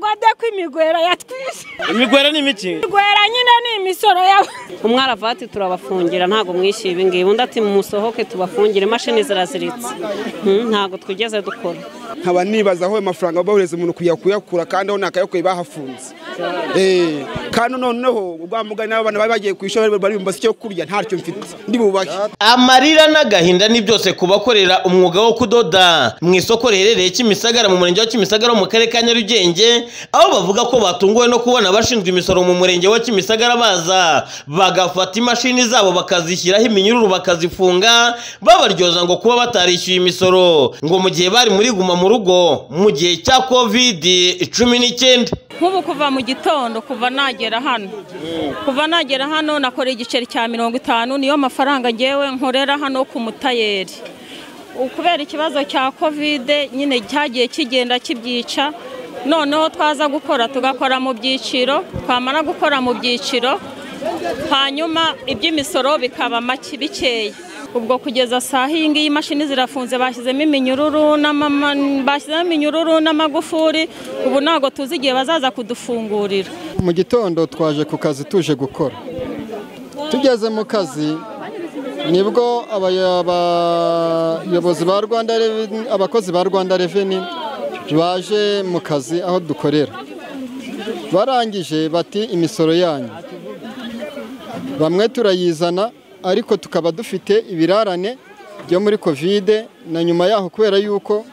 gode ko imigwera yatwise imigwera ni imiki imigwera nyine ni imisoro yawe umwaravati turabafungira ntabwo mwishyuye ibi ngibi undi ati musohoke tubafungire imashini ziraziritse. Hmm, ntabwo twigeze dukora. Nkaba nibaza aho ayo mafaranga bohereza umuntu kuyakura kandi aho nakayakuye bahafunze. Eh, kandi noneho rwa mugani n'abana bari bagiye ku ishuri bari bumva icyo kurya ntacyo mfite. Ndi bubahe amarira n'agahinda ni byose ku bakorera umwuga wo kudoda. Mu isoko riherereye Kimisagara mu murenge wa Kimisagara mu karere ka Nyarugenge aho bavuga ko batunguwe no kubona abashinzwe imisoro mu murenge wa Kimisagara baza. Bagafata imashini zabo bakazishyiraho iminyururu bakazifunga babaryoza ngo kuba batarishyuye imisoro. Ngo mu gihe bari muri guma mu rugo mu gihe cya covid cumi n'icyenda. Nk'ubu kuva mu gitondo kuva nagera hano. Kuva nagera hano nakora igiceri cya mirongo itanu niyo mafaranga ngewe nkorera hano ku mutayeri. Kubera ikibazo cya kovide nyine cyagiye kigenda kibyica noneho twaza gukora tugakora mu byiciro twamara gukora mu byiciro hanyuma iby'imisoro bikaba bikeya ubwo kugeza saa iyi ngiyi imashini zirafunze bashyizemo iminyururu bashyizemo iminyururu n'amagufuri ubu ntabwo tuzi igihe bazaza kudufungurira. Mu gitondo twaje ku kazi tuje gukora. Tugeze mu kazi ni bwo abayobozi ba rwanda abakozi ba rwanda reveni baje mu kazi aho dukorera. Barangije bati imisoro yanyu. Bamwe turayizana ariko tukaba dufite ibirarane byo muri kovide na nyuma yaho kubera yuko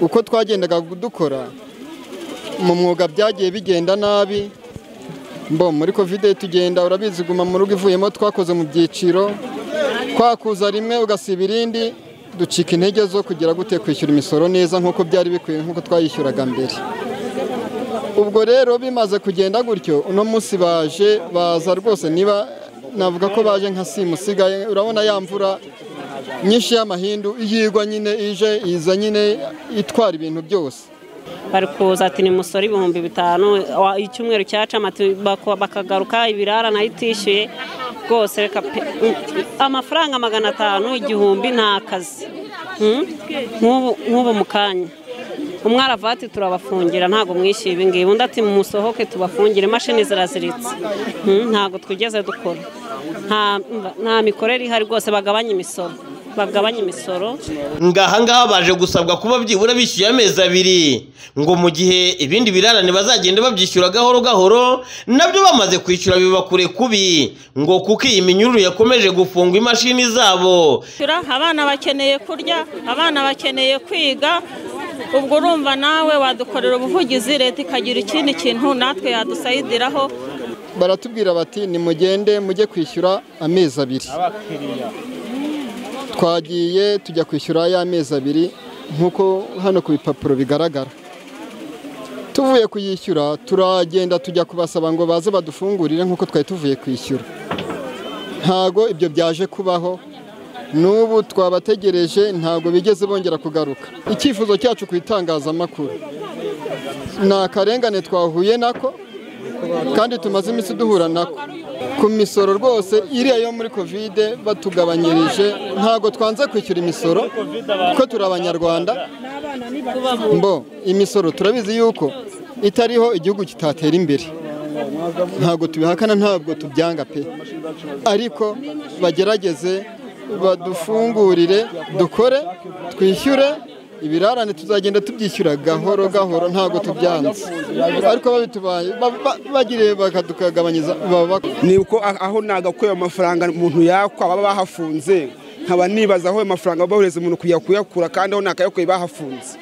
uko twagendaga dukora mu mwuga byagiye bigenda nabi mbo muri kovide tugenda urabizi guma mu rugo ivuyemo twakoze mu byiciro twakuza rimwe ugasiba irindi ducika intege zo kugira gute kwishyura imisoro neza nk'uko byari bikwiye nk'uko twayishyuraga mbere. Ubwo rero bimaze kugenda gutyo uno munsi baje baza rwose niba navuga ko baje nka simusigaye urabona ya mvura nyinshi y'amahindu iyigwa nyine ije iza nyine itwara ibintu byose. Bari kuza ati ni musore ibihumbi bitanu icyumweru cyacamo ati bako- bakagaruka ibirara na yo itishyuye rwose amafaranga magana atanu igihumbi nta kazi. Hmm? nk'ubu mu kanya. Umwaravati turabafungira ntabwo mwishyuye ibi ngibi. Undi ati musohoke tubafungire imashini ziraziritse. Hmm, ntabwo twigeze dukora. Nta mikorere ihari rwose bagabanya imisoro bagabanya imisoro. Ngaha ngaha baje gusabwa kuba byibura bishyuye amezi abiri ngo mu gihe ibindi birarane bazagenda babyishyura gahoro gahoro na byo bamaze kwishyura biba kure kubi ngo kuko iyi minyururu yakomeje gufunga imashini zabo. Abana bakeneye kurya abana bakeneye kwiga ubwo urumva nawe wadukorera ubuvugizi leta ikagira ikindi kintu natwe yadusayidiraho baratubwira bati nimugende mujye kwishyura amezi abiri. Twagiye tujya kwishyura ya mezi abiri nk'uko hano ku bipapuro bigaragara. Tuvuye kuyishyura turagenda tujya kubasaba ngo baze badufungurire nk'uko twari tuvuye kwishyura. Ntago ibyo byaje kubaho. N'ubu twabategereje ntabwo bigeze bongera kugaruka. Icyifuzo cyacu ku itangazamakuru. Ni akarengane twahuye nako. Kandi tumaze iminsi duhura nako ku misoro rwose iriya yo muri kovide batugabanyirije ntabwo twanze kwishyura imisoro kuko turi abanyarwanda. Mbo imisoro turabizi yuko itariho igihugu kitatera imbere. Ntabwo tubihakana ntabwo tubyanga pe. Ariko bagerageze badufungurire dukore twishyure ibirarane tuzagenda tubyishyura gahoro gahoro ntabwo tubyanze. Ariko babitubaye ba- ba- bagiriye bakadukagabanyiza ni uko aho nagakuye amafaranga umuntu yakwa baba bahafunze. Nkaba nibaza aho ayo mafaranga bohereza umuntu kuyakura kandi aho nakayakuye bahafunze.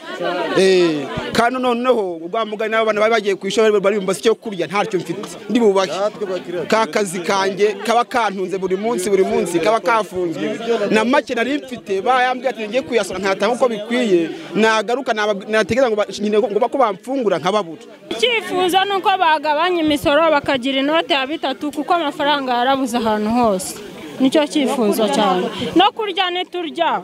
Eh, kandi noneho rwa mugani n'abana bari bagiye ku ishuri bari bumva icyo kurya ntacyo mfite. Ndi bubahe ka kazi kanjye kaba kantunze buri munsi buri munsi kaba kafunzwe. Na make nari mfite bayambwiye ati ngiye kuyasora nkatanga uko bikwiye. Nagaruka nategereza ngo ko bamfungura nkababura icyifuzo ni uko bagabanya imisoro bakagira inote ya bitatu kuko amafaranga yarabuze ahantu hose. Ni cyo cyifuzo cyane no kurya ntiturya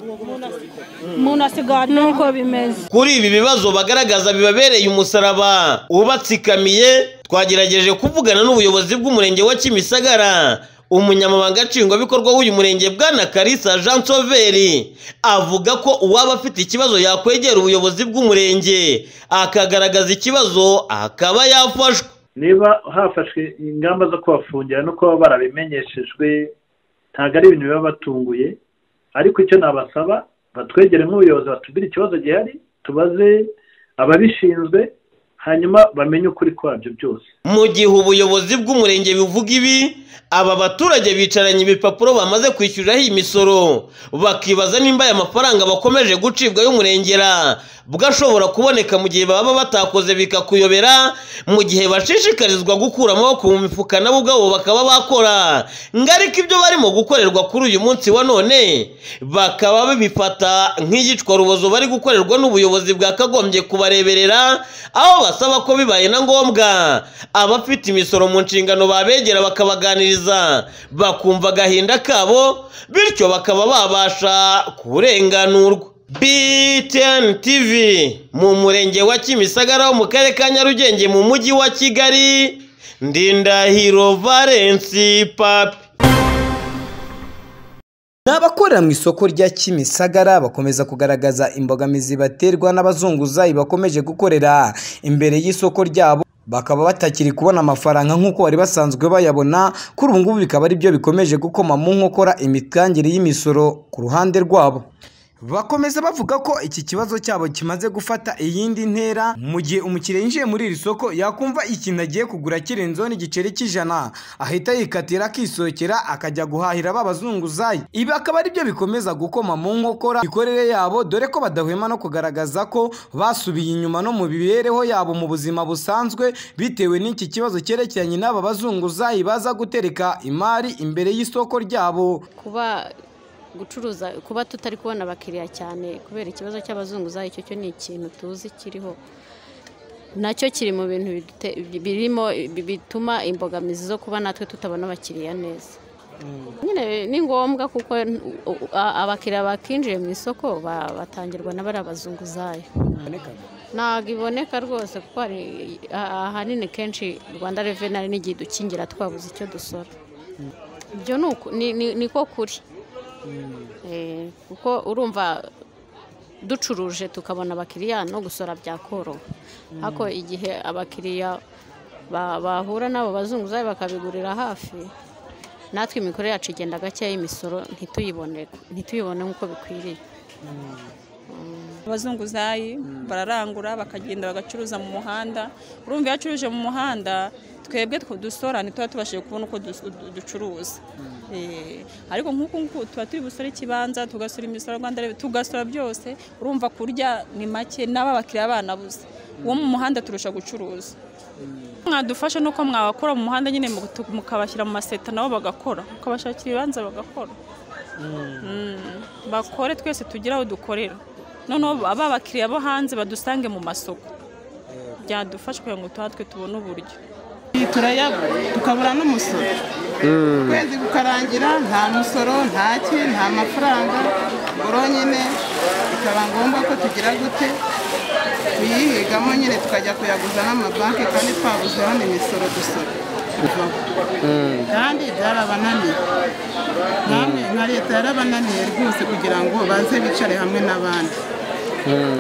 umuntu asigara nuko bimeze. Kuri ibi bibazo bagaragaza bibabereye umusaraba. Ubatsikamiye twagerageje kuvugana n'ubuyobozi bw'umurenge wa kimisagara. Umunyamabanga nshingwabikorwa w'uyu murenge bwana karisa jean soveri avuga ko uwaba afite ikibazo yakwegera ubuyobozi bw'umurenge. Akagaragaza ikibazo akaba yafashwa niba hafashwe ingamba zo kubafungira no kuba barabimenyeshejwe ntabwo ari ibintu biba batunguye ariko icyo nabasaba batwegere nk'ubuyobozi batubwire ikibazo gihari tubaze ababishinzwe hanyuma bamenye ukuri kwabyo byose. Mu gihe ubuyobozi bw'umurenge buvuga ibi aba baturage bicaranye ibipapuro bamaze kwishyuriraho imisoro. Bakibaza nimba aya mafaranga bakomeje gucibwa y'umurengera bwashobora kuboneka mu gihe baba batakoze bikakuyobera mu gihe bashishikarizwa gukura amaboko mu mifuka nabo ubwabo bakaba bakora. Ngo ariko ibyo barimo gukorerwa kuri uyu munsi wa none bakaba babifata nk'iyicwa rubozo bari gukorerwa n'ubuyobozi bwakagombye kubareberera aho basaba ko bibaye na ngombwa. Abafite imisoro mu nshingano babegera bakabaganiriza. Bakumva agahinda kabo bityo bakaba babasha kurenganurwa. BTN TV mu murenge wa Kimisagara wo mu karere ka Nyarugenge mu mujyi wa Kigali Ndindahiro Valence Papi ni abakorera mu isoko rya Kimisagara bakomeza kugaragaza imbogamizi baterwa n'abazunguzayi bakomeje gukorera imbere y'isoko ryabo bakaba batakiri kubona amafaranga nk'uko bari basanzwe bayabona kuri ubu ngubu bikaba ari byo bikomeje gukoma mu nkokora imitangire y'imisoro ku ruhande rwabo. Bakomeza bavuga ko iki kibazo cyabo kimaze gufata iyindi ntera mu gihe umukiriya yinjiye muri iri soko yakumva ikintu agiye kugura kirenzeho n'igiceri cy'ijana. Ahita yikatira akisohokera akajya guhahira babazunguzayi ibi akaba ari byo bikomeza gukoma mu nkokora imikorere yabo dore ko badahwema no kugaragaza ko basubiye inyuma no mu mibereho yabo mu buzima busanzwe bitewe n'iki kibazo cyerekeranye n'aba bazunguzayi baza gutereka imari imbere y'isoko ryabo. Kuba gucuruza kuba tutari kubona abakiriya cyane kubera ikibazo cy'abazunguzayi icyo cyo ni ikintu tuzi kiriho. Nacyo kiri mu bintu birimo bituma imbogamizi zo kuba natwe tutabona abakiriya neza. Nyine ni ngombwa kuko abakiriya bakinjiye mu isoko ba- batangirwa n'abari abazunguzayi ntabwo iboneka rwose kuko ahanini kenshi rwanda reveni hari n'igihe dukingira twabuze icyo dusora. Ibyo ni niko kuri. Kuko urumva ducuruje tukabona abakiriya no gusora byakoroha ariko igihe abakiriya ba- bahura n'abo bazunguzayi bakabigurira hafi natwe imikorere yacu igenda gakeya y'imisoro ntituyibone ntituyibone nk'uko bikwiriye. Abazunguzayi bararangura bakagenda bagacuruza mu muhanda. Urumva iyo acuruje mu muhanda twebwe twe dusora ntituba tubashije kubona uko ducuruza. Eh, ariko nk'uku nguku tuba turi busore ikibanza tugasora imisoro Rwanda tugasora byose urumva kurya ni make n'aba bakiriya banabuze uwo mu muhanda turusha gucuruza. Mwadufasha nuko mwabakora mu muhanda nyine mukabashyira mu maseta nabo bagakora. Mukabashakira ibibanza bagakora. Mm. bakore twese tugire aho dukorera. Noneho aba bakiriya bo hanze badusange mu masoko. Byadufasha kugira ngo tuhatwe tubone uburyo. Turayabura tukabura n'umusoro. Ukwezi kukarangira nta musoro nta ki nta mafaranga. Ubwo nyine bikaba ngombwa ko tugira gute. Tuyihigamo nyine tukajya kuyaguza n'amabanki kandi twabuze hano imisoro dusora kandi byarabananiye. Nka leta yarabananiye rwose kugira ngo baze bicare hamwe n'abandi.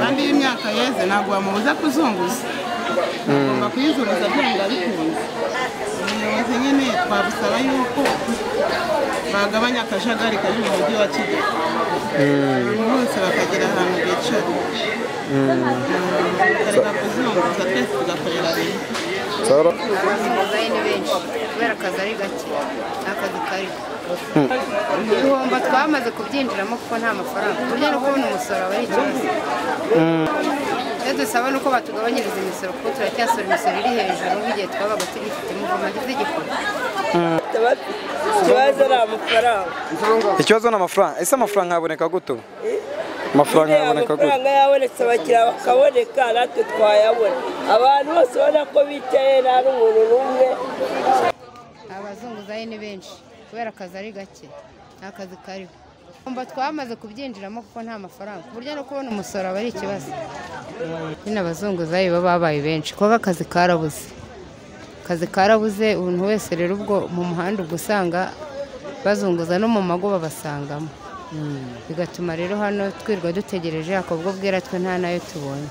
Kandi iyo imyaka yeze ntabwo bamubuza kuzunguza. Bagomba kuyizunguza byanga bikunze ubuyobozi nyine twabusaba yuko bagabanya akajagari kari mu mujyi wa kigali. Abantu bose bakagira ahantu bicara. Bakareka kuzunguza twese tugakorera rimwe. Ni benshi kubera akazi ari gake ni akazi kari ibihombo twamaze kubyinjiramo kuko nta mafaranga. Burya no kubona umusoro aba ari ikibazo icyo dusaba ni uko batugabanyiriza imisoro kuko turacyasora imisoro iri hejuru nk'igihe twabaga tugifite muvoma z'igikora ikibazo ni amafaranga. Ikibazo ni amafaranga. Ese amafaranga yaboneka gute ubu? amafaranga yaboneka gute? amafaranga yabonetse abakiriya bakaboneka natwe twayabona. Abantu bose ubona ko bicaye nta n'umuntu n'umwe. Abazunguzayi ni benshi kubera akazi ari gake ni akazi kariho. Ibihombo twamaze kubyinjiramo kuko nta mafaranga. Burya no kubona umusoro aba ari ikibazo. Nyine abazunguzayi baba babaye benshi kuko akazi karabuze. Akazi karabuze umuntu wese rero ubwo mu muhanda ubwo usanga bazunguza no mu mago babasangamo. Bigatuma rero hano twirwa dutegereje akabwo bwera twe nta na yo tubonye.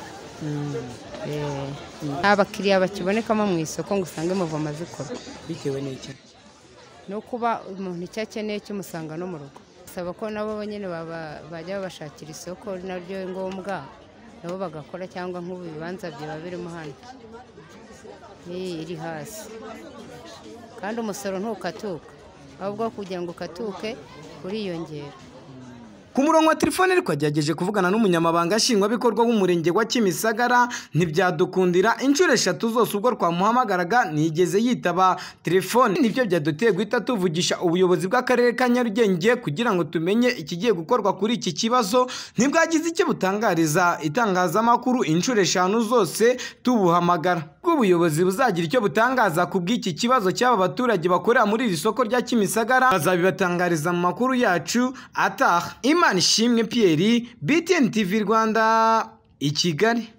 Nta bakiriya bakibonekamo mu isoko ngo usange muvoma zikorwa bitewe n'iki? No kuba umuntu icyo akeneye kimusanga no mu rugo. Saba ko nabo nyine bajya babashakira isoko naryo ngombwa nabo bagakora cyangwa nk'ubu ibibanza biba birimo hano. Iri hasi. Kandi umusoro ntukatuka ahubwo kugira ngo ukatuke uriyongera. Ku murongo wa telefone ariko yagerageje kuvugana n'umunyamabanga nshingwabikorwa w'umurenge wa kimisagara ntibyadukundira. Inshuro eshatu zose ubwo twamuhamagaraga ntigeze yitaba telefone. Nibyo byaduteye guhita tuvugisha ubuyobozi bw'akarere ka nyarugenge kugira ngo tumenye ikigiye gukorwa kuri iki kibazo. Ntibwagize icyo butangariza itangazamakuru inshuro eshanu zose tubuhamagara. Bw'ubuyobozi buzagira icyo butangaza ku bw'iki kibazo cy'aba baturage bakorera muri iri soko rya kimisagara bazabibatangariza mu makuru yacu ataha. Imana ishimwe pierre btn tv rwanda i kigali.